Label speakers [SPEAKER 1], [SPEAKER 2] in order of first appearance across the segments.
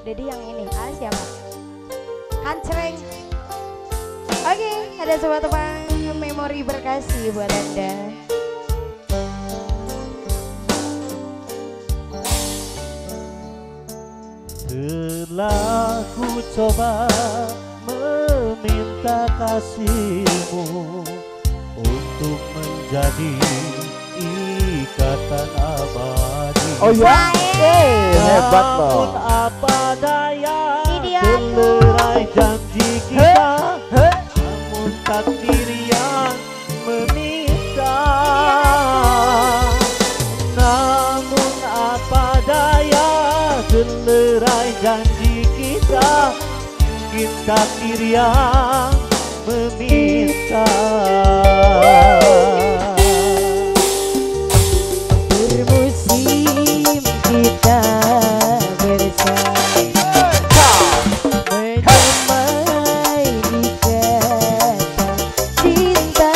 [SPEAKER 1] Dedi yang ini. Ah, siapa? Hancreng. Oke, okay, ada sebuah tebang memori berkasih buat Anda.
[SPEAKER 2] Telah ku coba meminta kasihmu Untuk menjadi ikatan abadi
[SPEAKER 3] Oh ya? Hey, eh, hebat loh
[SPEAKER 2] takdir yang meminta
[SPEAKER 1] Bermusim kita bersama Menamai cinta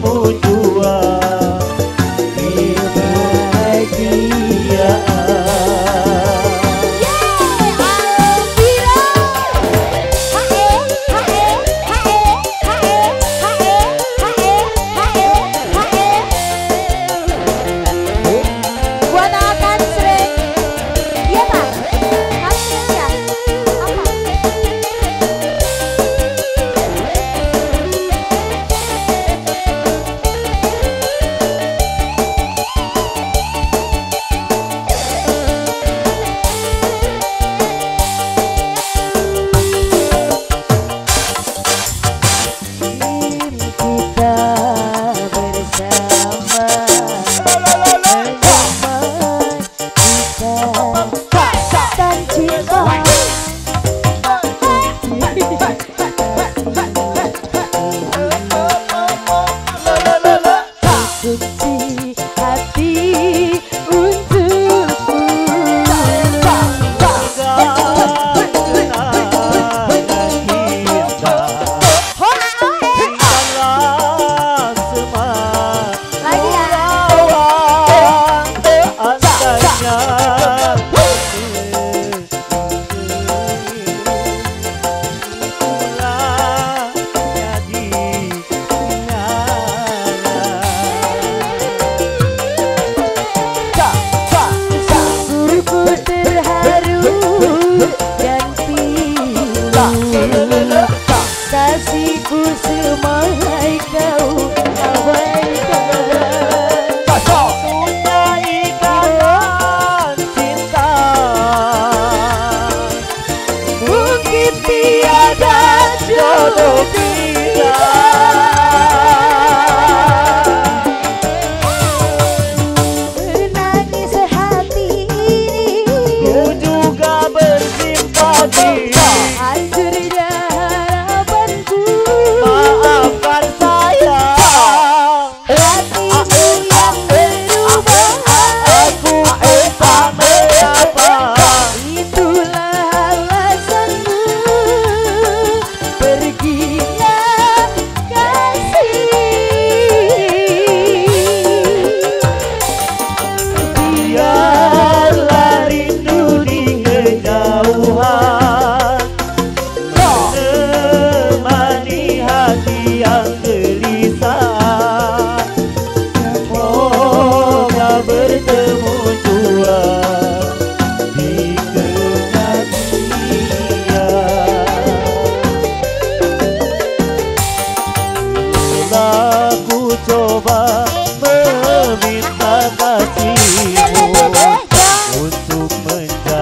[SPEAKER 2] সবুজ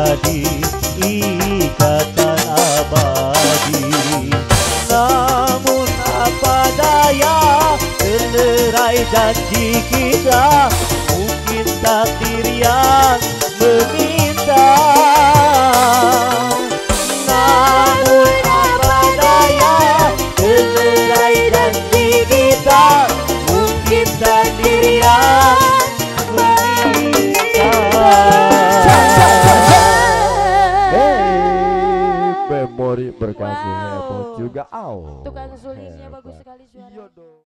[SPEAKER 2] menjadi ikatan abadi. Namun apa daya Telerai janji kita? Mungkin takdir yang
[SPEAKER 3] juga. Au.
[SPEAKER 1] Tukang sulingnya bagus sekali suara
[SPEAKER 3] Iya dong.